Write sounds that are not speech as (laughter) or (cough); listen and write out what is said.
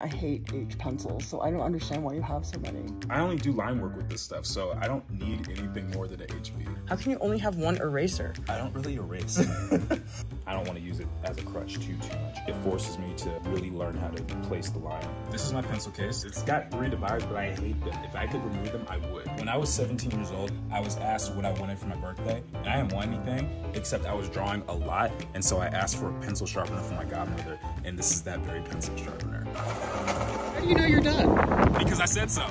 I hate H pencils, so I don't understand why you have so many. I only do line work with this stuff, so I don't need anything more than an HB. How can you only have one eraser? I don't really erase. (laughs) I don't want to use it as a crutch too, too much. It forces me to really learn how to place the line. This is my pencil case. It's got three dividers, but I hate them. If I could remove them, I would. When I was 17 years old, I was asked what I wanted for my birthday, and I didn't want anything, except I was drawing a lot, and so I asked for a pencil sharpener for my godmother, and this is that very pencil sharpener. You know you're done? Because I said so.